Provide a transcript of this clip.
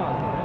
done.